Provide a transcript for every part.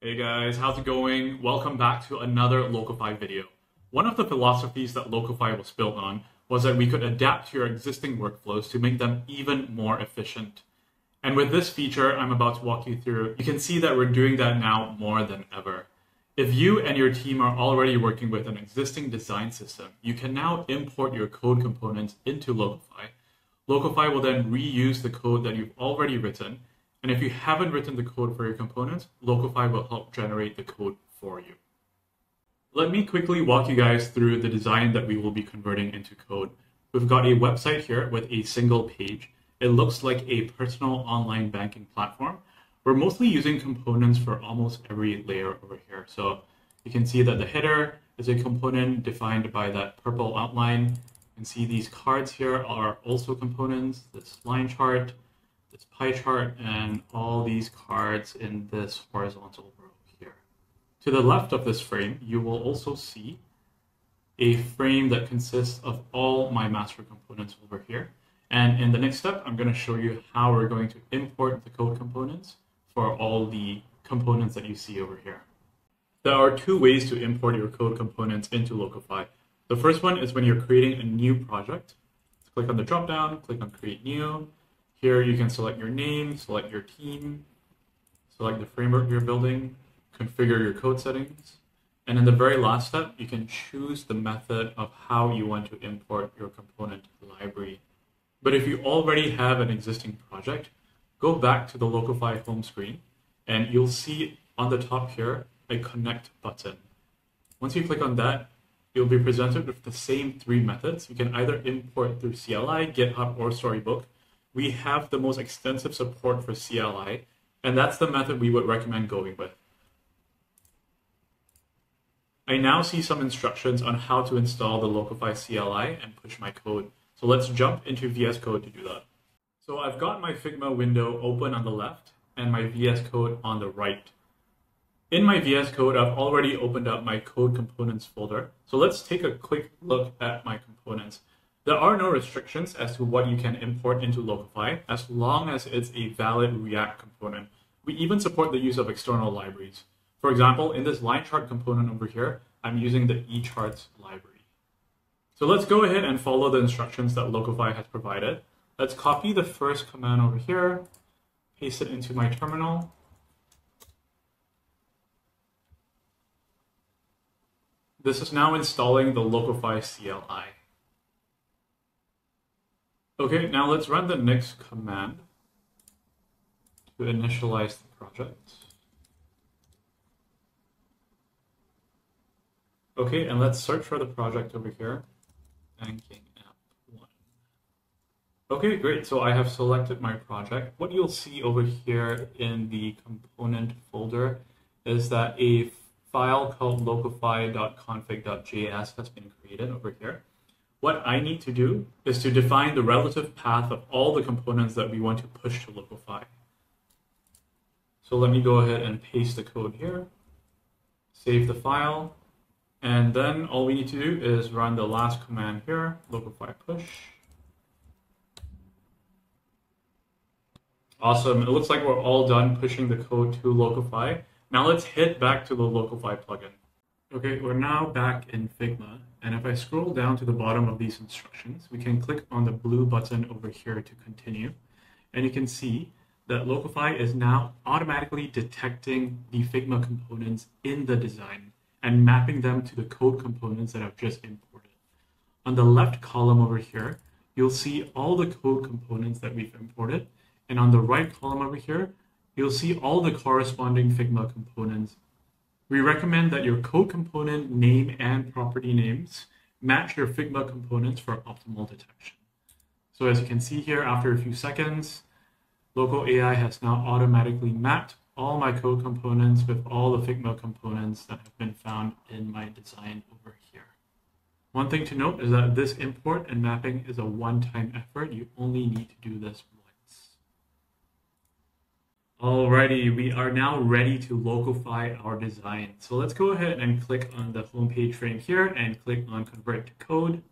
Hey guys, how's it going? Welcome back to another Locofy video. One of the philosophies that Locofy was built on was that we could adapt to your existing workflows to make them even more efficient. And with this feature I'm about to walk you through, you can see that we're doing that now more than ever. If you and your team are already working with an existing design system, you can now import your code components into Locofy. Locofy will then reuse the code that you've already written and if you haven't written the code for your components, Locofy will help generate the code for you. Let me quickly walk you guys through the design that we will be converting into code. We've got a website here with a single page. It looks like a personal online banking platform. We're mostly using components for almost every layer over here. So you can see that the header is a component defined by that purple outline. Can see these cards here are also components, this line chart, this pie chart and all these cards in this horizontal row here. To the left of this frame, you will also see a frame that consists of all my master components over here. And in the next step, I'm going to show you how we're going to import the code components for all the components that you see over here. There are two ways to import your code components into Locofy. The first one is when you're creating a new project. Click on the dropdown, click on Create New, here you can select your name, select your team, select the framework you're building, configure your code settings, and in the very last step, you can choose the method of how you want to import your component library. But if you already have an existing project, go back to the Locofy home screen and you'll see on the top here a connect button. Once you click on that, you'll be presented with the same three methods. You can either import through CLI, GitHub, or Storybook, we have the most extensive support for CLI, and that's the method we would recommend going with. I now see some instructions on how to install the Locofy CLI and push my code. So let's jump into VS Code to do that. So I've got my Figma window open on the left and my VS Code on the right. In my VS Code, I've already opened up my code components folder. So let's take a quick look at my components. There are no restrictions as to what you can import into Locofy as long as it's a valid React component. We even support the use of external libraries. For example, in this line chart component over here, I'm using the eCharts library. So let's go ahead and follow the instructions that Locofy has provided. Let's copy the first command over here, paste it into my terminal. This is now installing the Locofy CLI. Okay, now let's run the next command to initialize the project. Okay, and let's search for the project over here, banking app one. Okay, great. So I have selected my project. What you'll see over here in the component folder is that a file called locofy.config.js has been created over here what I need to do is to define the relative path of all the components that we want to push to Locofy. So let me go ahead and paste the code here, save the file, and then all we need to do is run the last command here, locofy push. Awesome, it looks like we're all done pushing the code to Locofy. Now let's head back to the Locofy plugin. Okay, we're now back in Figma, and if I scroll down to the bottom of these instructions, we can click on the blue button over here to continue, and you can see that Locofy is now automatically detecting the Figma components in the design and mapping them to the code components that I've just imported. On the left column over here, you'll see all the code components that we've imported, and on the right column over here, you'll see all the corresponding Figma components we recommend that your code component name and property names match your Figma components for optimal detection. So as you can see here, after a few seconds, LocoAI has now automatically mapped all my code components with all the Figma components that have been found in my design over here. One thing to note is that this import and mapping is a one-time effort. You only need to do this Alrighty, we are now ready to locofy our design. So let's go ahead and click on the homepage frame here and click on convert to code.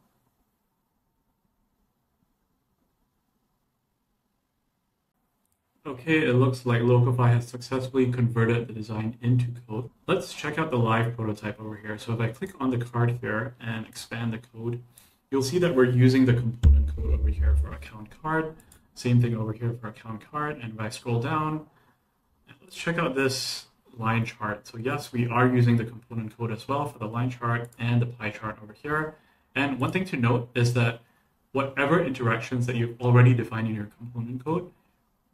Okay, it looks like Locofy has successfully converted the design into code. Let's check out the live prototype over here. So if I click on the card here and expand the code, you'll see that we're using the component code over here for account card. Same thing over here for account card. And if I scroll down, let's check out this line chart. So yes, we are using the component code as well for the line chart and the pie chart over here. And one thing to note is that whatever interactions that you've already defined in your component code,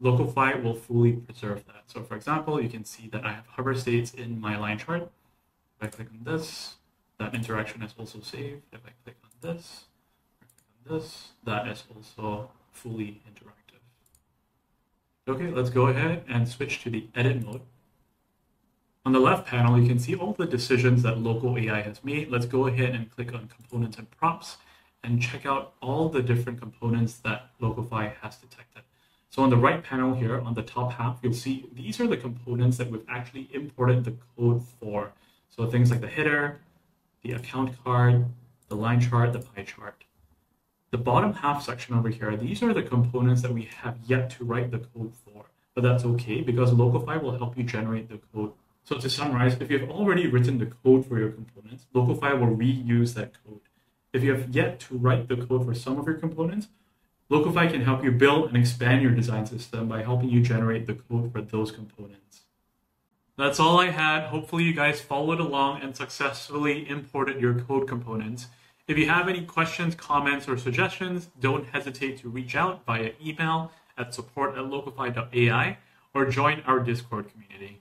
Locofy will fully preserve that. So for example, you can see that I have hover states in my line chart. If I click on this, that interaction is also saved. If I click on this, click on this, that is also fully interactive. Okay, let's go ahead and switch to the edit mode. On the left panel, you can see all the decisions that LocoAI has made. Let's go ahead and click on components and prompts and check out all the different components that Locofy has detected. So on the right panel here, on the top half, you'll see these are the components that we've actually imported the code for. So things like the header, the account card, the line chart, the pie chart. The bottom half section over here, these are the components that we have yet to write the code for. But that's okay because Locofy will help you generate the code. So to summarize, if you've already written the code for your components, Locofy will reuse that code. If you have yet to write the code for some of your components, Locofy can help you build and expand your design system by helping you generate the code for those components. That's all I had. Hopefully you guys followed along and successfully imported your code components. If you have any questions, comments, or suggestions, don't hesitate to reach out via email at support at locofy.ai or join our Discord community.